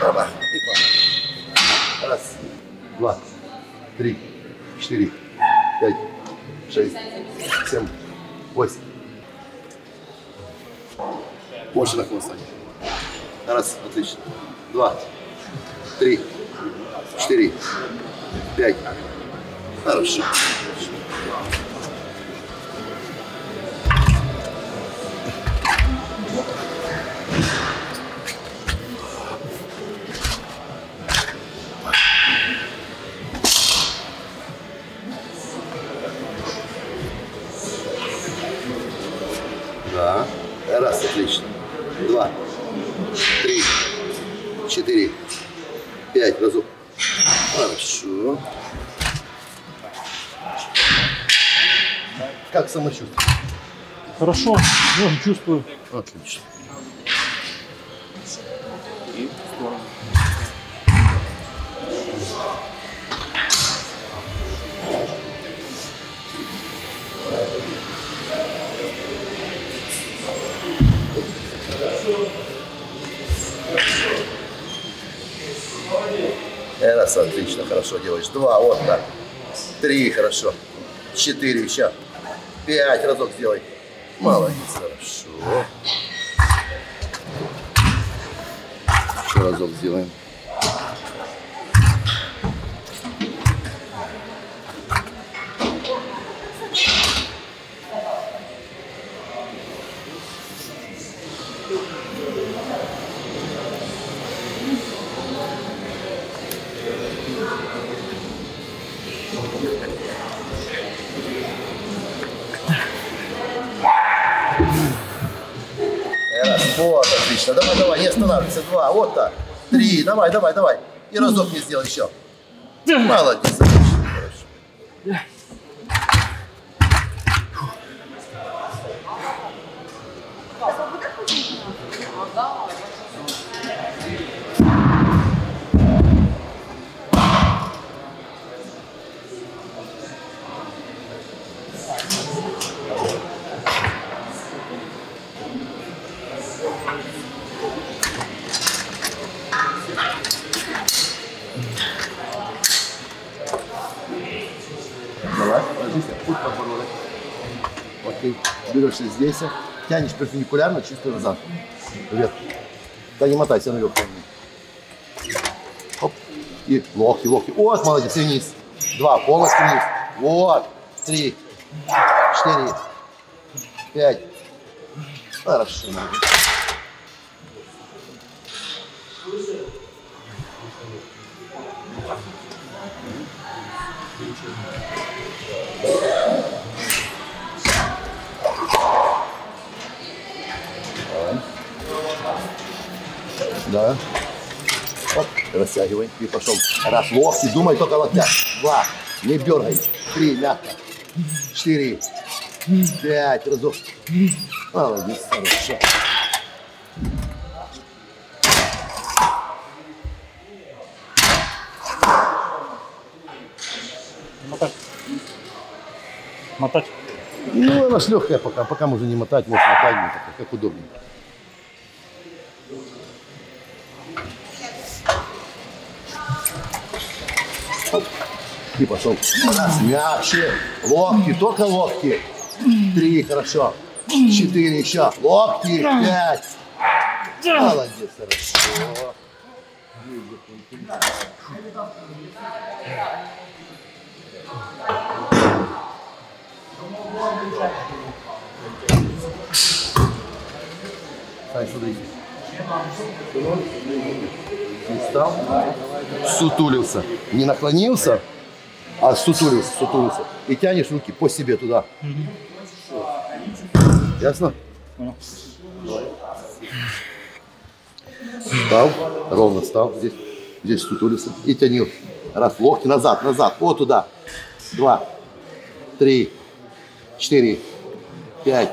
Оба. И пошли. Раз, два, три, четыре, пять, шесть, семь, восемь. Больше на хвост. Раз, отлично. Два, три, четыре, пять. Хорошо. Хорошо, ноги чувствую. Отлично. Э, Раз, отлично, хорошо делаешь. Два, вот так. Три, хорошо. Четыре, еще. Пять, разок сделай. Молодец, хорошо. Еще разок сделаем. Два, вот так. Три, давай, давай, давай. И разок мне сделай еще. Молодец, отлично, хорошо. Окей. Берешься здесь, тянешь перпендикулярно, чисто назад. Вверх. Да не мотайся наверх. Оп. И локти, локти. Вот, молодец, и вниз. Два, полностью вниз. Вот. Три, четыре, пять. Хорошо, молодец. Да. Оп, растягивай. И пошел. Раз, локти, думай только о локтях. Два, не дергай. Три, мягко. Четыре, пять, разок. Молодец, хорошо. Мотать. Мотать. Ну, она ж легкая пока, пока можно не мотать, вот мотать, так, как удобнее. И пошел. Раз, мягче. Локти, только локти. Три, хорошо. Четыре еще. Локти, пять. Молодец, хорошо. Сань, сюда иди. Встал, сутулился. Не наклонился, а сутулился, сутулился. И тянешь руки по себе туда. Ясно? Понял. Встал, ровно встал, здесь, здесь сутулился. И тяни. Раз, локти назад, назад, вот туда. Два, три, четыре, пять.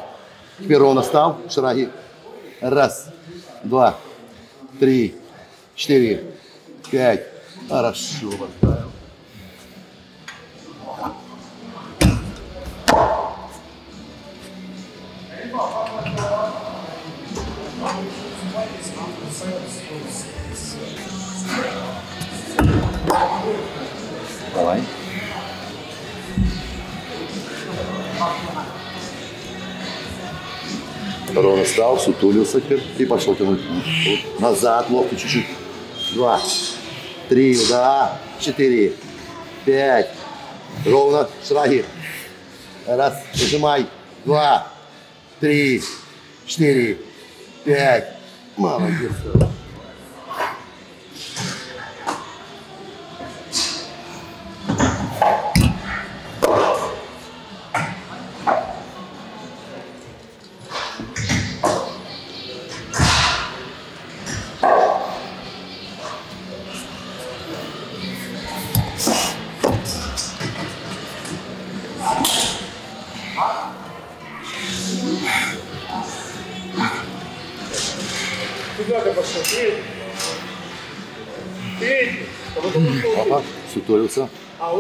Теперь ровно встал, шаги. Раз, два, три, четыре, пять. Хорошо, Давай. Ровно стал, сутулился теперь и пошел тянуть. Вот. Назад, локти чуть-чуть. Два, три, да, четыре, пять. Ровно, шаги. Раз, нажимай. Два, три, четыре, пять. Молодец.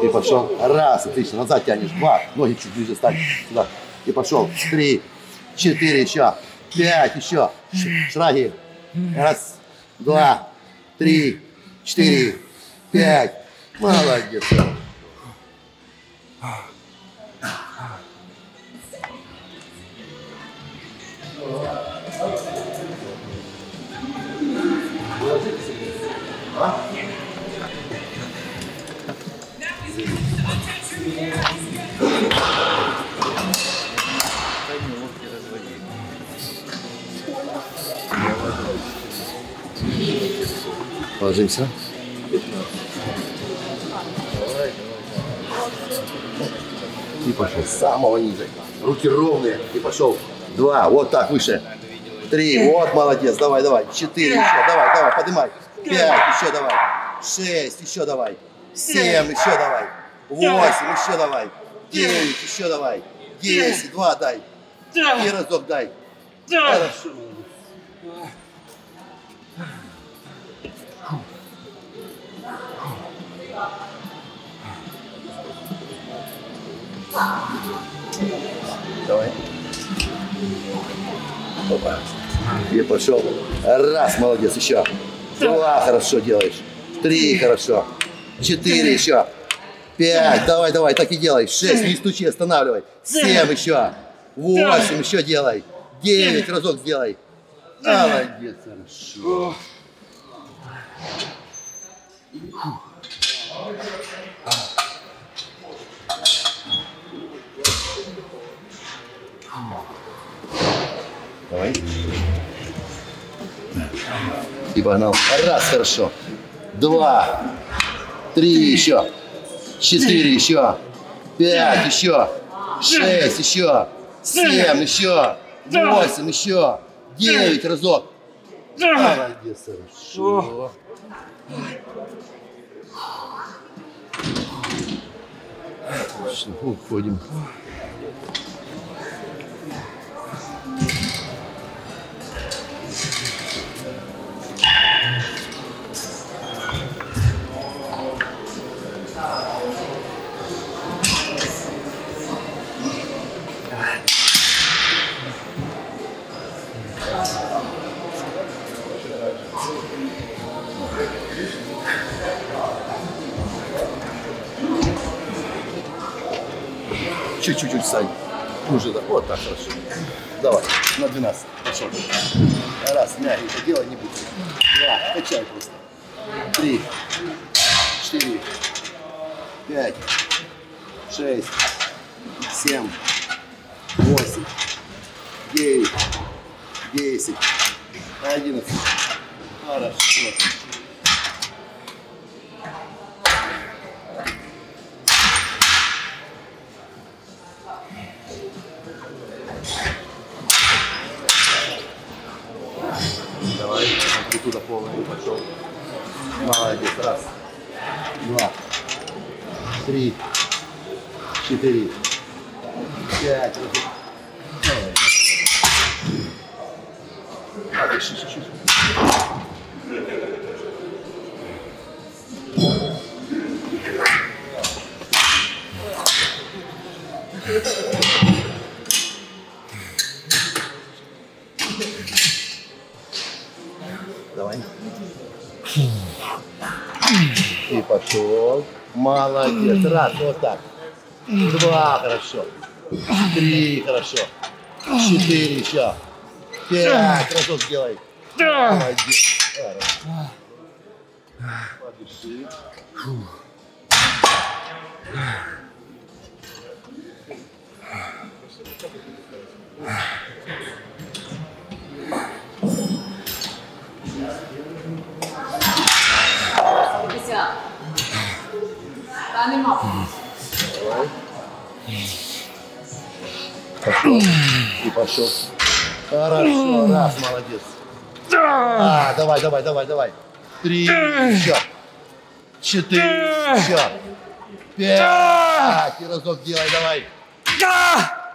И пошел. Раз, отлично. Назад тянешь. Два. Ноги чуть ближе стань. Сюда. И пошел. Три, четыре еще. Пять еще. Ш- Шаги. Раз, два, три, четыре, пять. Молодец. Ложимся. И пошел с самого низа. Руки ровные. И пошел. Два. Вот так, выше. Три. Вот, молодец. Давай, давай. Четыре еще. Давай, давай, поднимай. Пять. Еще давай. Шесть. Еще давай. Семь. Еще давай. Восемь. Еще давай. Девять. Еще давай. Десять. Два дай. И разок дай. Хорошо. Давай. Опа. И пошел. Раз, молодец, еще. Два, хорошо делаешь. Три, хорошо. Четыре еще. Пять, давай, давай, так и делай. Шесть, не стучи, останавливай. Семь еще. Восемь, еще делай. Девять, разок сделай. Молодец, хорошо. Давай. И погнал. Раз, хорошо. Два. Три еще. Четыре еще. Пять еще. Шесть еще. Семь еще. Восемь еще. Девять разок. Молодец, хорошо. Отлично, уходим. Чуть-чуть, Сань. Уже да. Вот так хорошо. Давай, на 12. Пошел. Раз, мягенько, делай не будь. Два, качай просто. Три, четыре, пять, шесть, семь, восемь, девять, десять, одиннадцать. Хорошо. Три, четыре, пять. Молодец. Раз, вот так. Два, хорошо. Три, хорошо. Четыре еще. Пять, разок сделай. Молодец. Хорошо. Подыши. Дивися. Нема. Давай. Пошел. И пошел. Хорошо. Раз, молодец. А, давай, давай, давай, давай. Три, еще. Четыре, еще. Пять. И разок делай, давай. На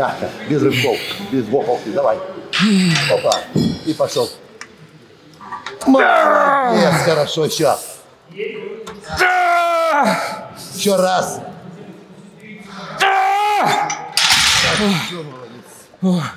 Мягко, без рывков, без воповки. Давай. Опа. И пошел. Молодец, хорошо, еще. Еще раз. Хорошо, молодец.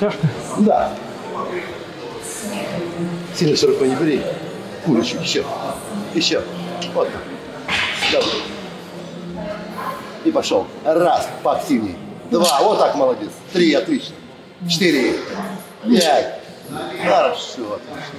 Протяжка? Да. Сильно широко не бери. Курочек, еще. Еще. Вот. Давай. И пошел. Раз, поактивней. Два, вот так, молодец. Три, отлично. Четыре, пять. Хорошо, отлично.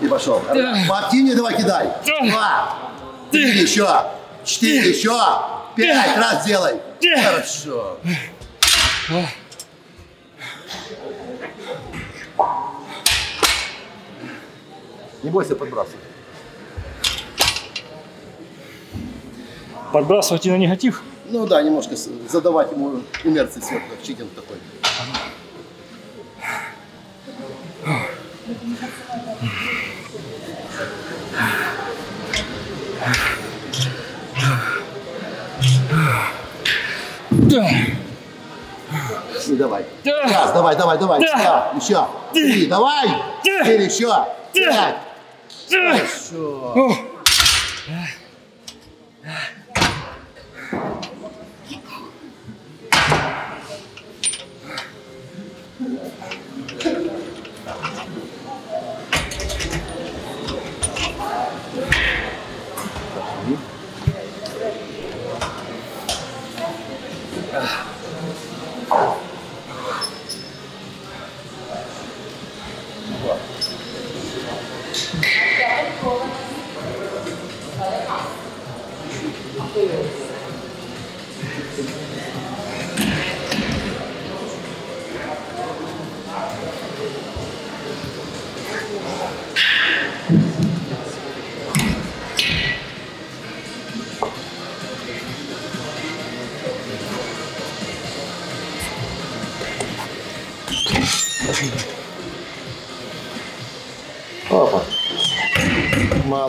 И пошел. Поактивнее давай кидай. Два. Три еще. Четыре еще. Пять. Раз делай. Хорошо. Не бойся подбрасывать. Подбрасывать и на негатив? Ну да, немножко задавать ему инерции сверху, читинг такой. И давай. Раз, давай, давай, давай. Еще, еще. Три, давай. Четыре, еще. Пять. Хорошо.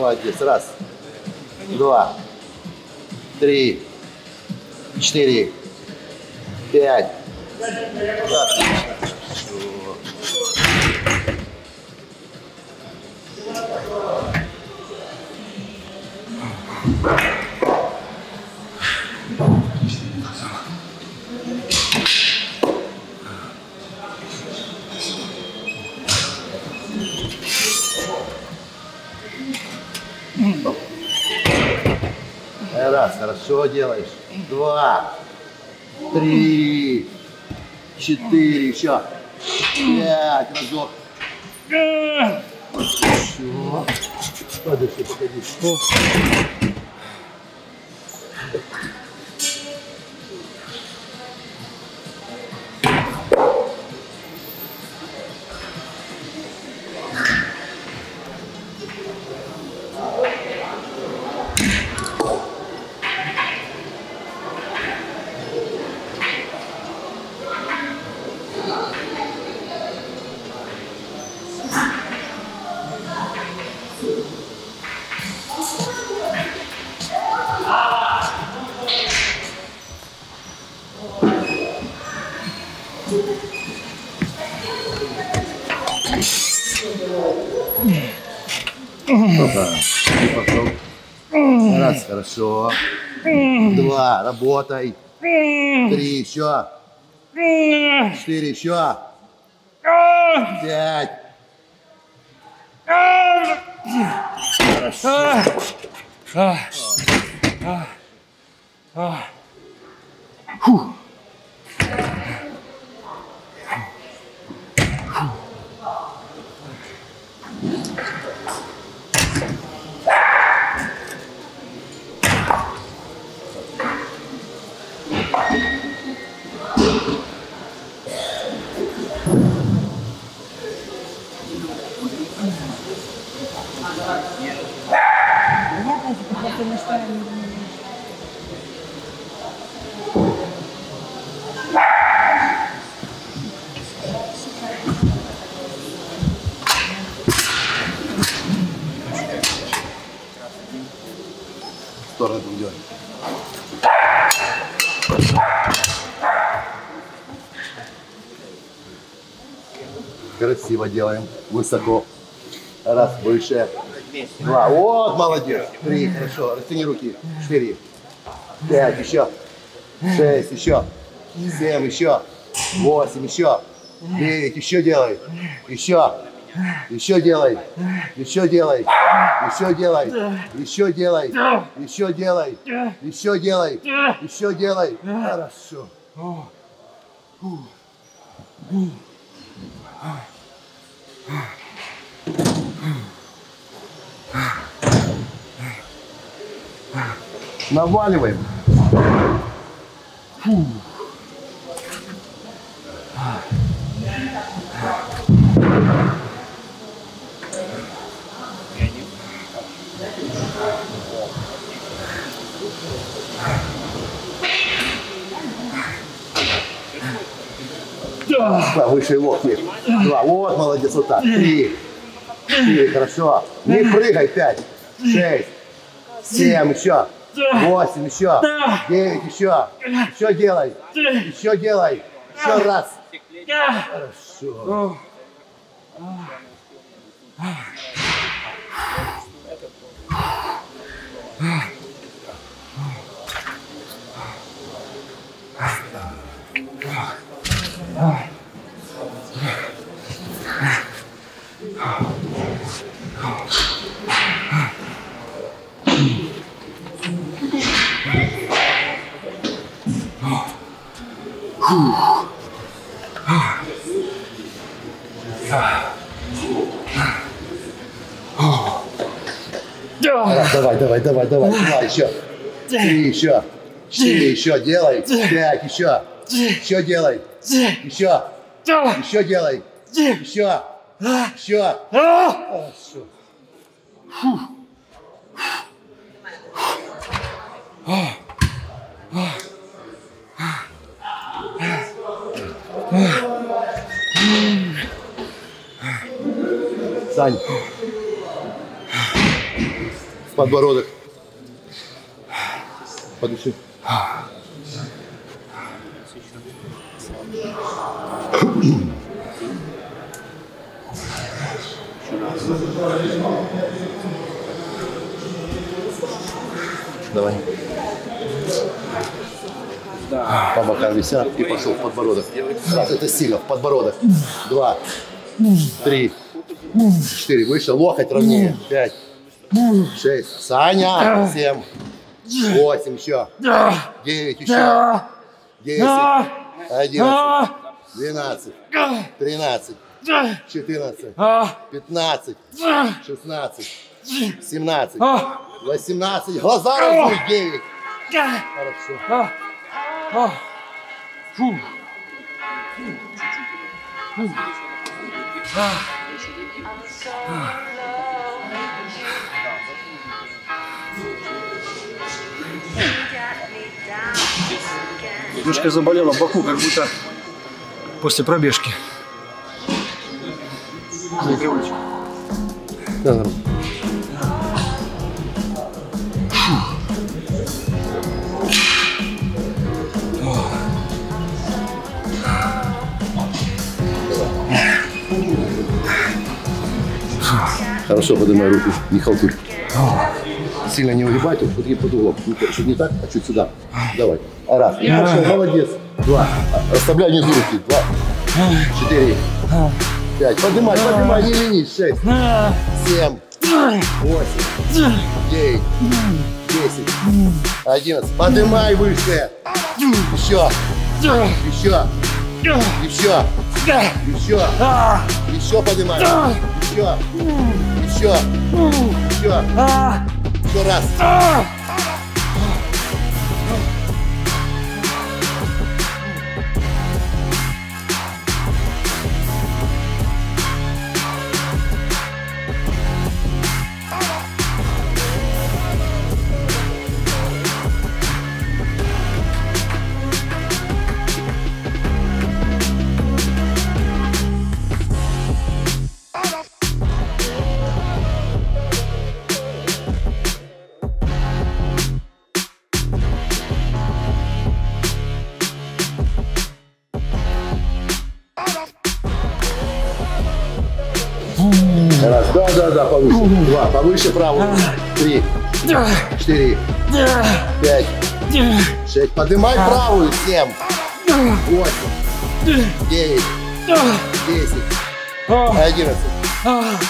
Молодец. Раз, два, три, четыре, пять. Отлично. Хорошо. Раз, хорошо делаешь. Два, три, четыре, еще. Пять, разок. Еще. Подыши, погоди. Хорошо. Два, работай. Три, еще. Четыре, еще. Пять. Хорошо. В сторону идем. Красиво делаем. Высоко. Раз, выше. Два. Вот, молодец. Три, хорошо. Растяни руки. Четыре. Пять, еще. Шесть, еще. Семь, еще. Восемь, еще. Девять, еще делай. Еще. Еще делай. Еще делай. Еще делай. Еще делай. Еще делай. Еще делай. Еще делай. Хорошо. Наваливаем. Повыше локти. Два. Вот, молодец, вот так. Три. Четыре, хорошо. Не прыгай. Пять. Шесть. Семь, еще. Восемь, еще. Девять, еще. Еще делай. Еще делай. Еще раз. Хорошо. Раз, давай, давай, давай, давай. Два, еще. Три, еще. Четыре, еще. Делай. Пять, еще. Еще делай. Еще. Еще делай. Еще. Еще. Хорошо. Сань. В подбородок. Подыши. Давай. По бокам висят и пошел в подбородок. Раз, это сильно, в подбородок. Два, три, четыре. Выше, локоть ровнее. Пять, шесть. Саня, семь, восемь еще. Девять еще. Десять, одиннадцать, двенадцать, тринадцать, четырнадцать, пятнадцать, шестнадцать, семнадцать, восемнадцать. Глаза разуй, девять. Хорошо. Немножко заболела боку, как будто после пробежки. Да, нормально. Хорошо, поднимай руку, не халтурь. Сильно не угибай, тут вот под углом. Ну, Чуть не так, а чуть сюда. Давай. Раз. И пошел, молодец. Два. Расслабляй внизу руки. Два. Четыре. Пять. Поднимай, поднимай, не ленись. Шесть. Семь. Восемь. Девять. Десять. Одиннадцать. Поднимай выше. Еще. Еще. Еще. Еще. Еще поднимай. Еще. Еще. Еще. Еще раз. Раз. Два. Повыше правую. Три. Четыре. Пять. Шесть. Поднимай правую. Семь. Восемь. Девять. Десять. Одиннадцать.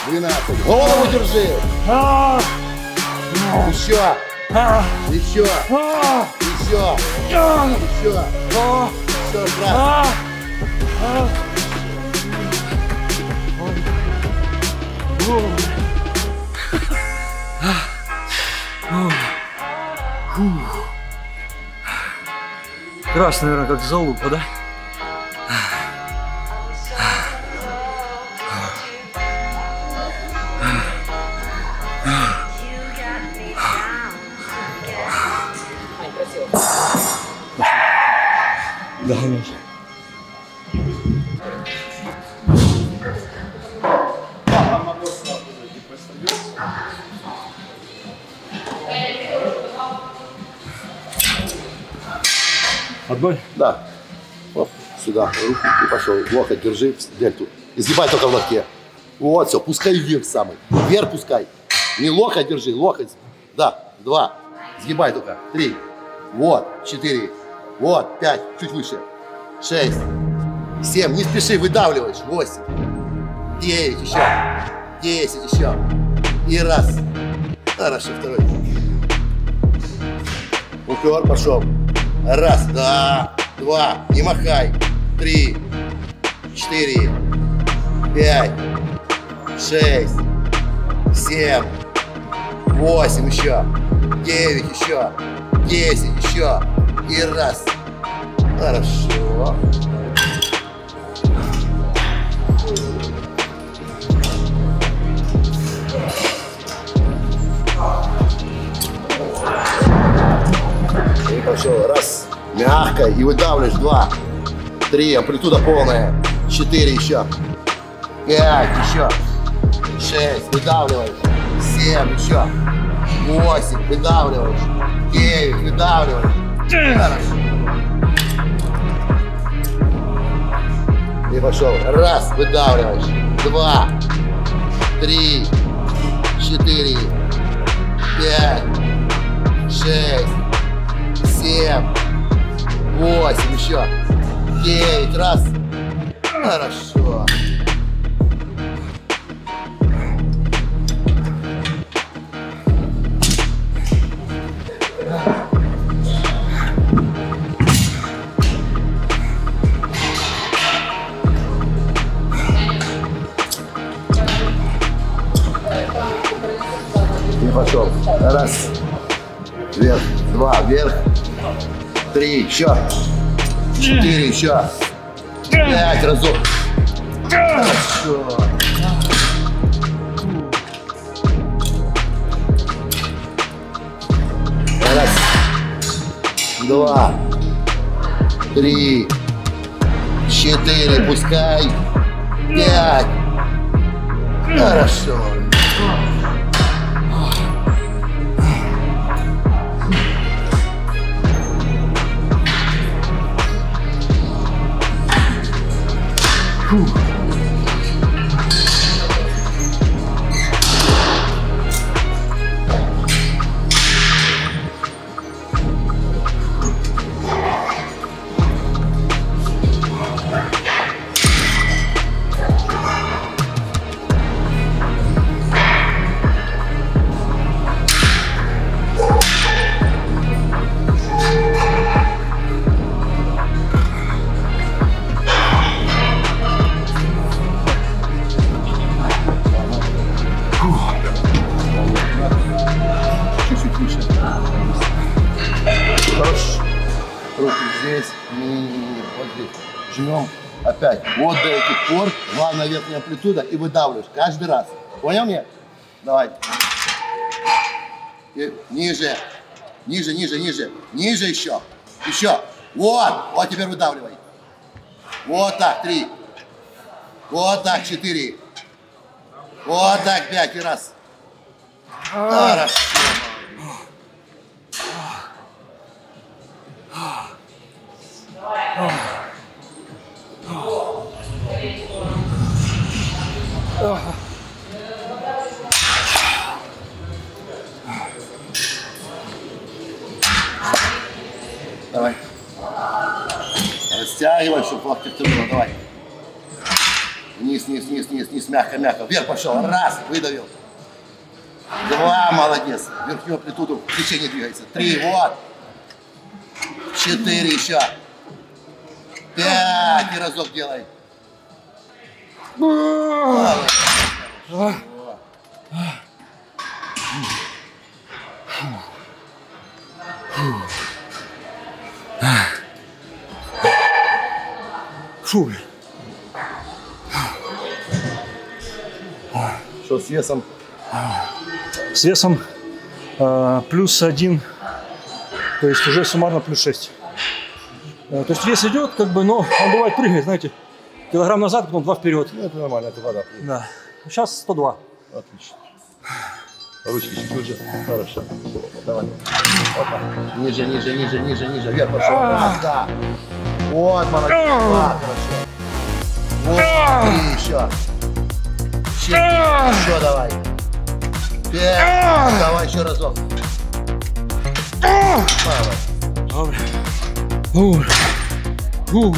Двенадцать. Голову держи. Еще. Еще. Еще. Еще. Еще раз. Раз, наверное, как залупа, да? Да, конечно. Отбой? Да. Оп, сюда, руку и пошел. Локоть держи, дельту. Изгибай только в локте. Вот, все, пускай вверх самый. Вверх пускай. Не локоть держи, локоть. Да, два. Сгибай только. Три. Вот, четыре. Вот, пять. Чуть выше. Шесть. Семь. Не спеши, выдавливаешь. Восемь. Девять еще. Десять еще. И раз. Хорошо, второй. Упер, пошел. Раз, да, два, не махай. Три, четыре, пять, шесть, семь, восемь еще, девять еще, десять еще. И раз. Хорошо. Пошел. Раз. Мягко. И выдавливаешь. Два. Три. Амплитуда полная. Четыре еще. Пять еще. Шесть. Выдавливаешь. Семь еще. Восемь. Выдавливаешь. Девять. Выдавливаешь. Хорошо. И пошел. Раз, выдавливаешь. Два, три, четыре, пять, шесть, семь, восемь, еще. Девять, раз. Хорошо. И пошел. Раз. Вверх. Два. Вверх. Три. Еще. Четыре. Еще. Пять. Разок. Хорошо. Раз. Два. Три. Четыре. Пускай. Пять. Хорошо. Чуть-чуть амплитуда. И выдавливаешь. Каждый раз. Понял мне? Давай. И ниже. Ниже, ниже, ниже. Ниже еще. Еще. Вот. Вот теперь выдавливай. Вот так. Три. Вот так. Четыре. Вот так. Пять. И раз. Хорошо. Давай. Растягивай, чтобы локти втянуло. Давай. Вниз, вниз, вниз, вниз, вниз, мягко, мягко. Вверх пошел. Раз, выдавил. Два, молодец. Верхнюю амплитуду в течение двигается. Три, вот. Четыре еще. Пять, и разок делай. Фу. Что с весом? С весом э, плюс один, то есть уже суммарно плюс 6. Э, то есть вес идет, как бы, но он бывает прыгает, знаете, килограмм назад, потом два вперед. Ну, это нормально, это вода. Да. Сейчас 102. Отлично. Ручки чуть выше. Хорошо. Давай. Опа. Ниже, ниже, ниже, ниже, ниже. Вверх пошел. Раз, да. Вот, молодец. Два, хорошо. Вот, три еще. Четыре. Еще давай. Пять. Давай еще разок. Молодец. Добре. Фу. Фу.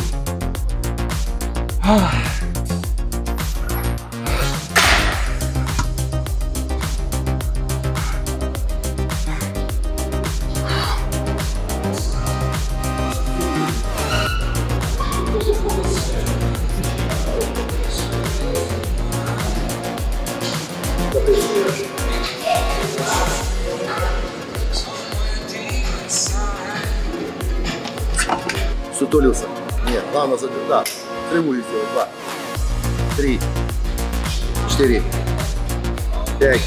Сутулился. Нет, главное за да. Кривую сделать. Два. Три. Четыре. Пять.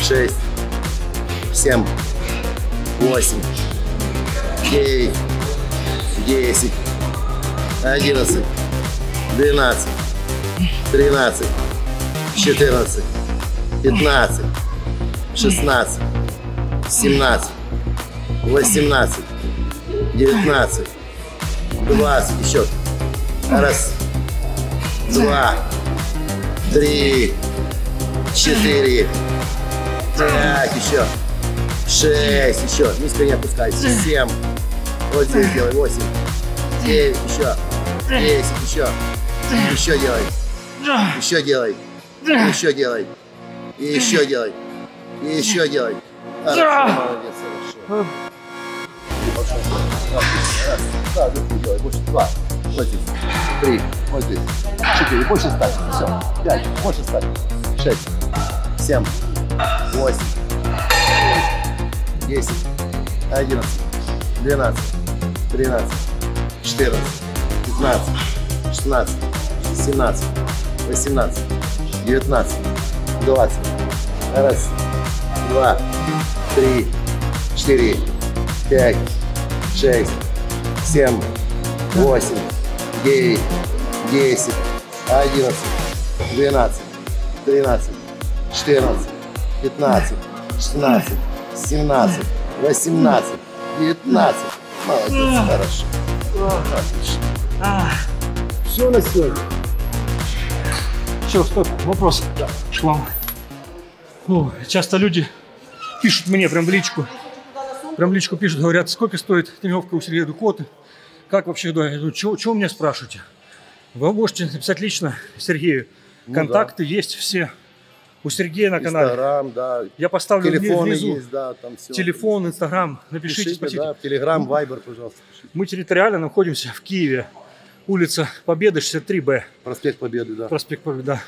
Шесть. Семь. Восемь. Девять. Десять. Одиннадцать. Двенадцать. Тринадцать. Четырнадцать. Пятнадцать. Шестнадцать. Семнадцать. Восемнадцать. 19, 20, еще. Раз, два, три, четыре, пять, еще, шесть, еще, низко не опускайся, семь, вот здесь делай, восемь, девять, еще, десять, еще, еще делай, еще делай, еще делай, и еще делай, и еще делай. Хорошо, молодец, хорошо. Раз, делай, больше два, вот здесь, три, вот здесь, четыре, больше ставь, все, пять, больше ставь, шесть, семь, восемь, десять, одиннадцать, двенадцать, тринадцать, четырнадцать, пятнадцать, шестнадцать, семнадцать, восемнадцать, девятнадцать, двадцать, раз, два, три, четыре, пять, шесть, семь, восемь, девять, десять, одиннадцать, двенадцать, тринадцать, четырнадцать, пятнадцать, шестнадцать, семнадцать, восемнадцать, девятнадцать. Молодец, хорошо. Отлично. Все на сегодня. Все, стоп, вопрос к вам. Ну, часто люди пишут мне прям в личку, прям в личку пишут, говорят, сколько стоит тренировка у Сергея Дукоты, как вообще, да, говорю, чего, чего меня спрашиваете? Вы можете написать лично Сергею. Ну Контакты есть все у Сергея на канале. Инстаграм, да. Я поставлю Телефоны внизу. есть, да, там все. Телефон, Инстаграм. Напишите, Пишите, спросите. да, Телеграм, Вайбер, пожалуйста. пишите. Мы территориально находимся в Киеве. Улица Победы, 63Б. Проспект Победы, да. Проспект Победа.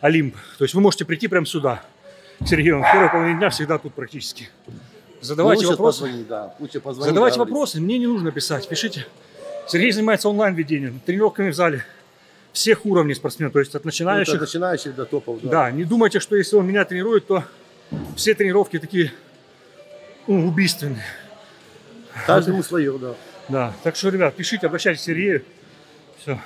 Олимп. То есть вы можете прийти прямо сюда. К Сергею. Он в первой половине дня всегда тут практически. Задавайте Лучше вопросы. позвонить, да. Лучше позвонить. Задавайте договориться. вопросы. Мне не нужно писать. Пишите. Сергей занимается онлайн-ведением, тренировками в зале. Всех уровней спортсменов. То есть от Ну, начинающих от начинающих до топов, да. Да, не думайте, что если он меня тренирует, то все тренировки такие ну, убийственные. Каждому свое, да. Да, так что, ребят, пишите, обращайтесь к Сергею. Все.